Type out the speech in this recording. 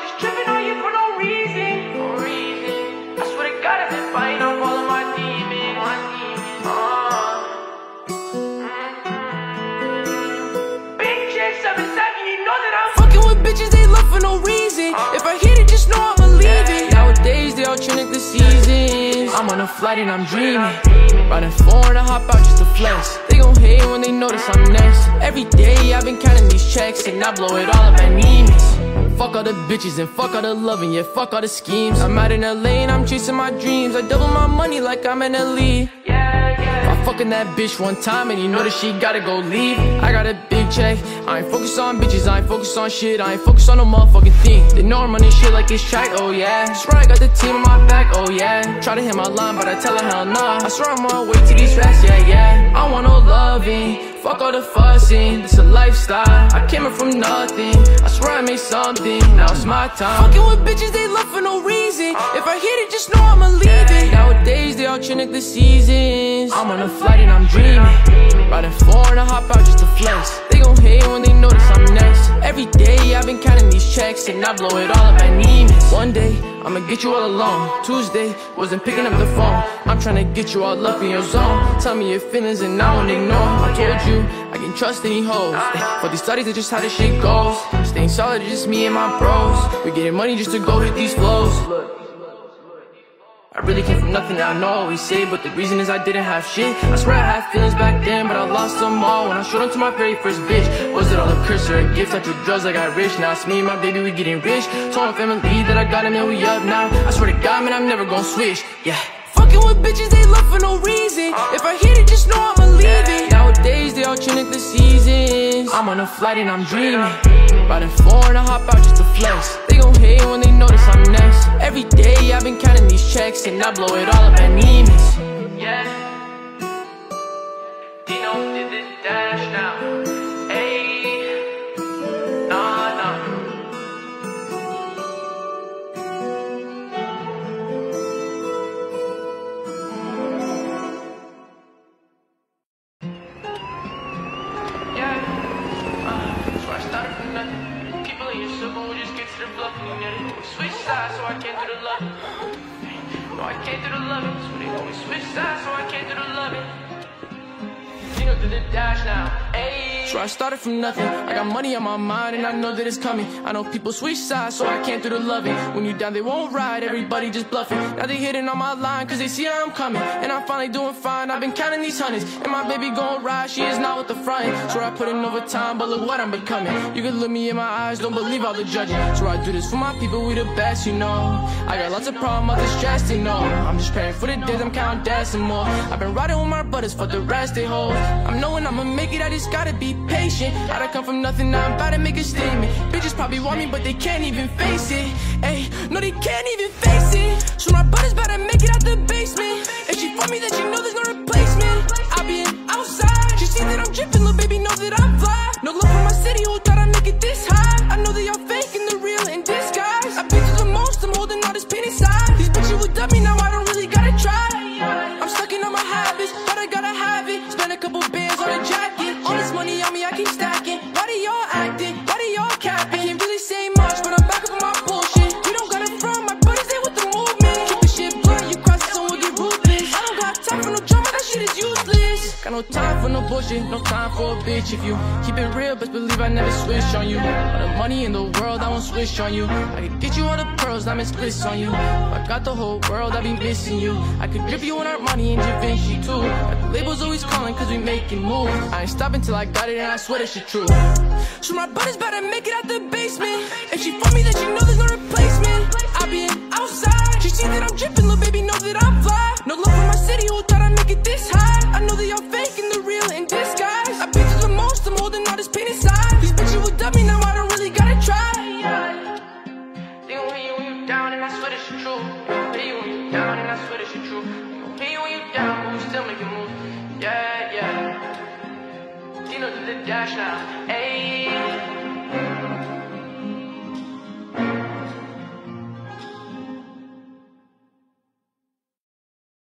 just tripping on you for no reason. No reason. I swear to God, I've been fighting off all of my demons. My demons. Uh. Big chicks, I've been stacking, you know that I'm Fucking with bitches, they love for no reason. If I hit it, just know I'ma leave it. Nowadays, they all trying the seasons. I'm on a flight and I'm dreaming. Riding foreign, I hop out just to flex. They gon' hate when they notice I'm next. Every day, I've been counting these checks and I blow it all up at Neiman's. Fuck all the bitches and fuck all the loving, yeah, fuck all the schemes. I'm out in LA and I'm chasing my dreams. I double my money like I'm an elite. I fucking that bitch one time and you know that she gotta go leave. I got a big check. I ain't focused on bitches, I ain't focused on shit. I ain't focused on no motherfucking thing. They know I'm running shit like it's track, oh yeah. Swear I got the team on my back, oh yeah. Try to hit my line, but I tell her hell nah. I swear I'm on my way to these racks, yeah, yeah. I want no loving. Fuck all the fussing, it's a lifestyle. I came up from nothing. I swear I made something. Now it's my time. Fucking with bitches, they love for no reason. If I hit it, just know I'ma leave it. Nowadays, they all trying the seasons. I'm on a flight and I'm dreaming. Riding foreign, I hop out just to flex. Every day, I've been counting these checks and I blow it all up at Neiman's. One day, I'ma get you all alone. Tuesday, wasn't picking up the phone. I'm trying to get you all up in your zone. Tell me your feelings and I won't ignore. I told you, I can trust any hoes. For these studies, that's just how this shit goes. Staying solid, just me and my bros. We getting money just to go hit these flows. I really came from nothing, I know I always say But the reason is I didn't have shit. I swear I had feelings back then, but I lost them all When I showed them to my very first bitch. Was it all a curse or a gift? I took drugs, I got rich. Now it's me and my baby, we getting rich. Told my family that I got him and we up now. I swear to God, man, I'm never gonna switch, yeah. Fucking with bitches, they love for no reason. If I hit it, just know I'ma leave it. Nowadays, they all trying the seasons. I'm on a flight and I'm dreaming. Riding foreign, I hop out just to flex They gon' hate when they notice I'm next. Every day, I've been counting these checks And I blow it all up at Neiman's switch sides, so I can't do the love. No, I can't do the loving. So they switch sides, so I can't do the loving. Know, do the dash now. So I started from nothing. I got money on my mind and I know that it's coming. I know people switch sides, so I can't do the loving. When you down, they won't ride. Everybody just bluffing. Now they hitting on my line, cause they see how I'm coming. And I'm finally doing fine. I've been counting these hundreds. And my baby gon' ride. She is not with the front. So I put in overtime, but look what I'm becoming. You can look me in my eyes, don't believe all the judging. So I do this for my people, we the best, you know. I got lots of problems, others stressed, you know. I'm just praying for the days I'm counting decimal. I've been riding with my brothers for the rest they hold. I'm knowing I'ma make it, I just gotta be patient. I come from nothing, now I'm about to make a statement. Bitches probably want me, but they can't even face it. Ayy, no, they can't even face it. So my brothers to make it out the basement. If she for me, then she know there's no replacement. I be outside, she see that I'm dripping, little baby know that I'm fly. No love for my city, who thought I'd make it this high? I know that y'all fake and the real in disguise. I've the most, I'm holding all this pain inside. These bitches would dump me, now I don't really gotta try. I'm stuck in all my habits, but I gotta have it. Spend a couple no bullshit, no time for a bitch. If you keep it real, best believe I never switch on you. All the money in the world, I won't switch on you. I could get you all the pearls, glitz on you. If I got the whole world, I'd be missing you. I could drip you in Armani and Vinci too. The labels always calling cause we making moves. I ain't stopping till I got it and I swear that shit true. So my brothers better make it out the basement. If she for me, then she know there's down, and I swear that shit true. Gon' hate you when you down, and I swear shit true. Gon' hate you when you down, but we still making moves. Yeah, yeah. Dino to the dash now.